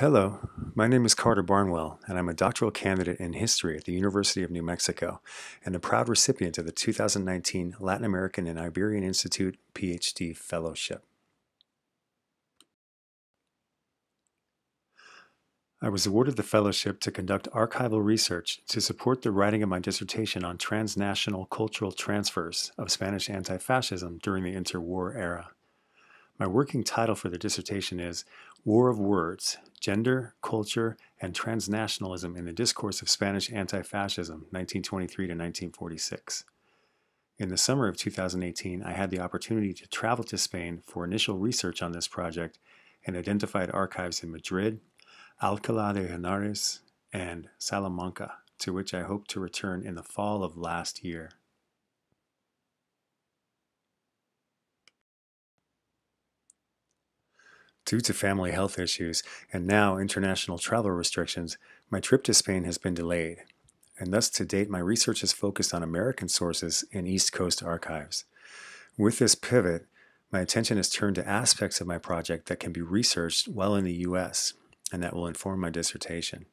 Hello, my name is Carter Barnwell, and I'm a doctoral candidate in history at the University of New Mexico and a proud recipient of the 2019 Latin American and Iberian Institute PhD Fellowship. I was awarded the fellowship to conduct archival research to support the writing of my dissertation on transnational cultural transfers of Spanish anti fascism during the interwar era. My working title for the dissertation is War of Words Gender, Culture, and Transnationalism in the Discourse of Spanish Anti Fascism, 1923 to 1946. In the summer of 2018, I had the opportunity to travel to Spain for initial research on this project and identified archives in Madrid, Alcalá de Henares, and Salamanca, to which I hope to return in the fall of last year. Due to family health issues and now international travel restrictions, my trip to Spain has been delayed, and thus to date my research is focused on American sources and East Coast archives. With this pivot, my attention is turned to aspects of my project that can be researched well in the U.S., and that will inform my dissertation.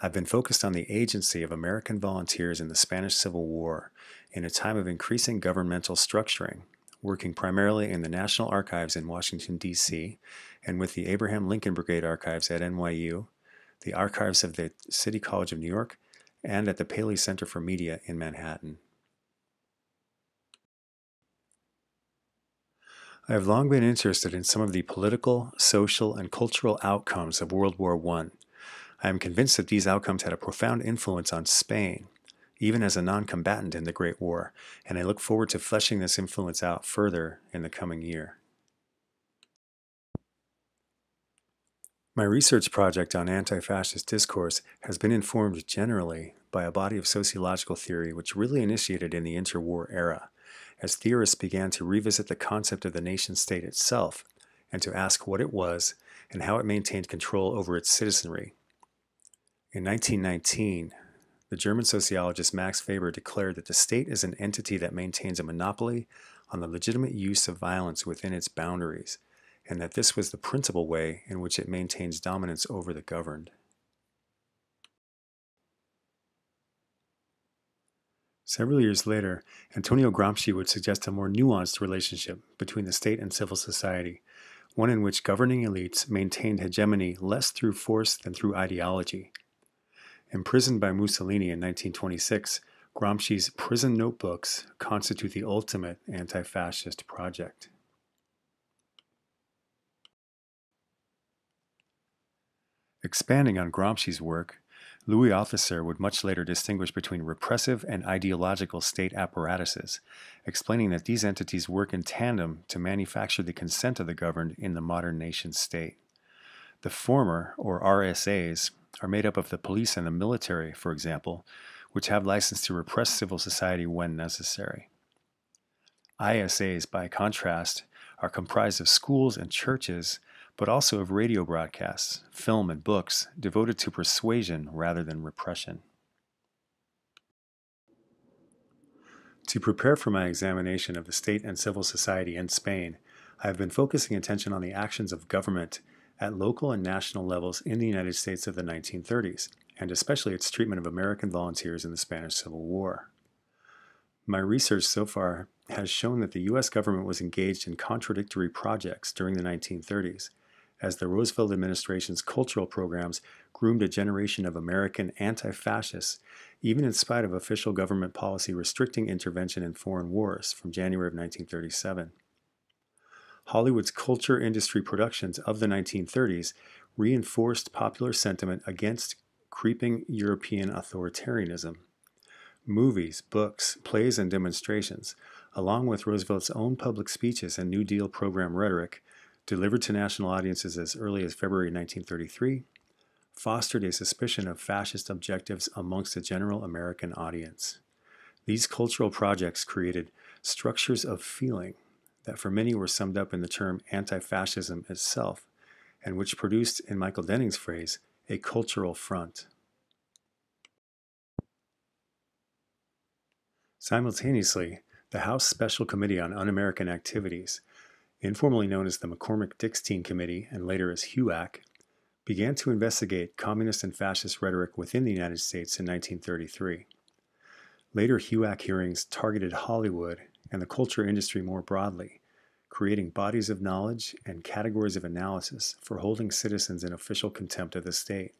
I've been focused on the agency of American volunteers in the Spanish Civil War in a time of increasing governmental structuring working primarily in the National Archives in Washington, D.C., and with the Abraham Lincoln Brigade Archives at NYU, the archives of the City College of New York, and at the Paley Center for Media in Manhattan. I have long been interested in some of the political, social, and cultural outcomes of World War I. I am convinced that these outcomes had a profound influence on Spain even as a non combatant in the Great War, and I look forward to fleshing this influence out further in the coming year. My research project on anti fascist discourse has been informed generally by a body of sociological theory which really initiated in the interwar era, as theorists began to revisit the concept of the nation state itself and to ask what it was and how it maintained control over its citizenry. In 1919, the German sociologist Max Weber declared that the state is an entity that maintains a monopoly on the legitimate use of violence within its boundaries, and that this was the principal way in which it maintains dominance over the governed. Several years later, Antonio Gramsci would suggest a more nuanced relationship between the state and civil society, one in which governing elites maintained hegemony less through force than through ideology, Imprisoned by Mussolini in 1926, Gramsci's prison notebooks constitute the ultimate anti fascist project. Expanding on Gramsci's work, Louis Althusser would much later distinguish between repressive and ideological state apparatuses, explaining that these entities work in tandem to manufacture the consent of the governed in the modern nation state. The former, or RSAs, are made up of the police and the military, for example, which have license to repress civil society when necessary. ISAs, by contrast, are comprised of schools and churches, but also of radio broadcasts, film, and books devoted to persuasion rather than repression. To prepare for my examination of the state and civil society in Spain, I have been focusing attention on the actions of government at local and national levels in the United States of the 1930s, and especially its treatment of American volunteers in the Spanish Civil War. My research so far has shown that the U.S. government was engaged in contradictory projects during the 1930s, as the Roosevelt administration's cultural programs groomed a generation of American anti fascists, even in spite of official government policy restricting intervention in foreign wars from January of 1937. Hollywood's culture industry productions of the 1930s reinforced popular sentiment against creeping European authoritarianism. Movies, books, plays, and demonstrations, along with Roosevelt's own public speeches and New Deal program rhetoric, delivered to national audiences as early as February 1933, fostered a suspicion of fascist objectives amongst the general American audience. These cultural projects created structures of feeling that for many were summed up in the term anti fascism itself, and which produced, in Michael Denning's phrase, a cultural front. Simultaneously, the House Special Committee on Un American Activities, informally known as the McCormack Dickstein Committee and later as HUAC, began to investigate communist and fascist rhetoric within the United States in 1933. Later HUAC hearings targeted Hollywood and the culture industry more broadly, creating bodies of knowledge and categories of analysis for holding citizens in official contempt of the state.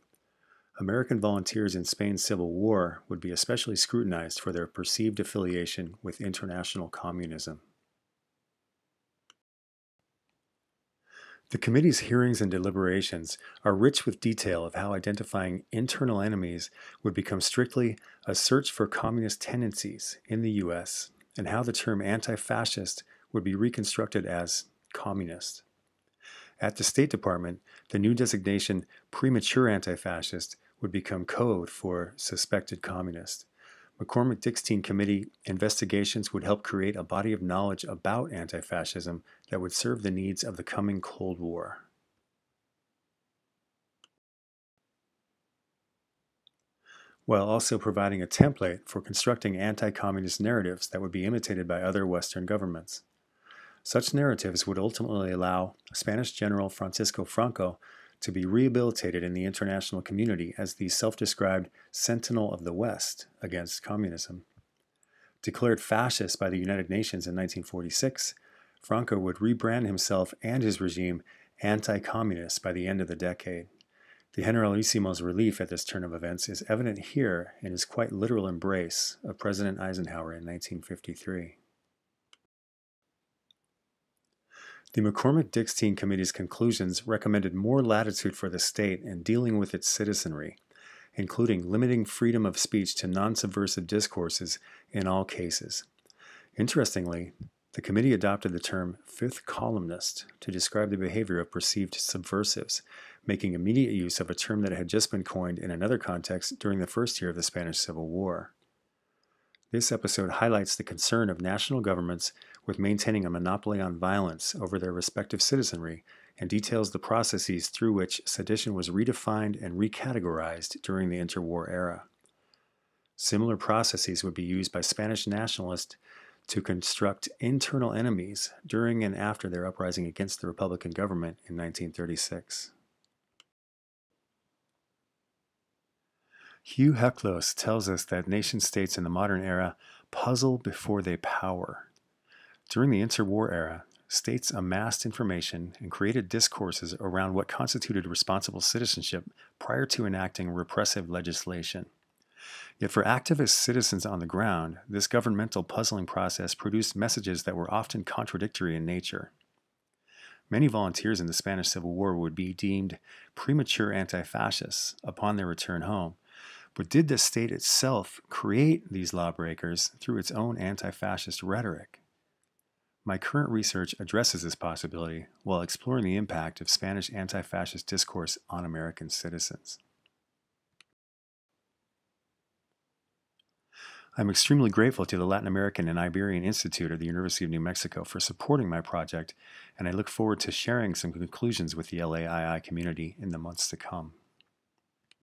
American volunteers in Spain's Civil War would be especially scrutinized for their perceived affiliation with international communism. The committee's hearings and deliberations are rich with detail of how identifying internal enemies would become strictly a search for communist tendencies in the U.S., and how the term anti fascist would be reconstructed as communist. At the State Department, the new designation premature anti fascist would become code for suspected communist. McCormack Dickstein Committee investigations would help create a body of knowledge about anti fascism that would serve the needs of the coming Cold War. While also providing a template for constructing anti communist narratives that would be imitated by other Western governments. Such narratives would ultimately allow Spanish General Francisco Franco to be rehabilitated in the international community as the self described sentinel of the West against communism. Declared fascist by the United Nations in 1946, Franco would rebrand himself and his regime anti communist by the end of the decade. The Generalissimo's relief at this turn of events is evident here in his quite literal embrace of President Eisenhower in 1953. The McCormack Dickstein Committee's conclusions recommended more latitude for the state in dealing with its citizenry, including limiting freedom of speech to non subversive discourses in all cases. Interestingly, the committee adopted the term fifth columnist to describe the behavior of perceived subversives, making immediate use of a term that had just been coined in another context during the first year of the Spanish Civil War. This episode highlights the concern of national governments with maintaining a monopoly on violence over their respective citizenry and details the processes through which sedition was redefined and recategorized during the interwar era. Similar processes would be used by Spanish nationalists to construct internal enemies during and after their uprising against the Republican government in 1936. Hugh Heclos tells us that nation states in the modern era puzzle before they power. During the interwar era, states amassed information and created discourses around what constituted responsible citizenship prior to enacting repressive legislation. Yet for activist citizens on the ground, this governmental puzzling process produced messages that were often contradictory in nature. Many volunteers in the Spanish Civil War would be deemed premature anti fascists upon their return home, but did the state itself create these lawbreakers through its own anti fascist rhetoric? My current research addresses this possibility while exploring the impact of Spanish anti fascist discourse on American citizens. I'm extremely grateful to the Latin American and Iberian Institute of the University of New Mexico for supporting my project, and I look forward to sharing some conclusions with the LAII community in the months to come.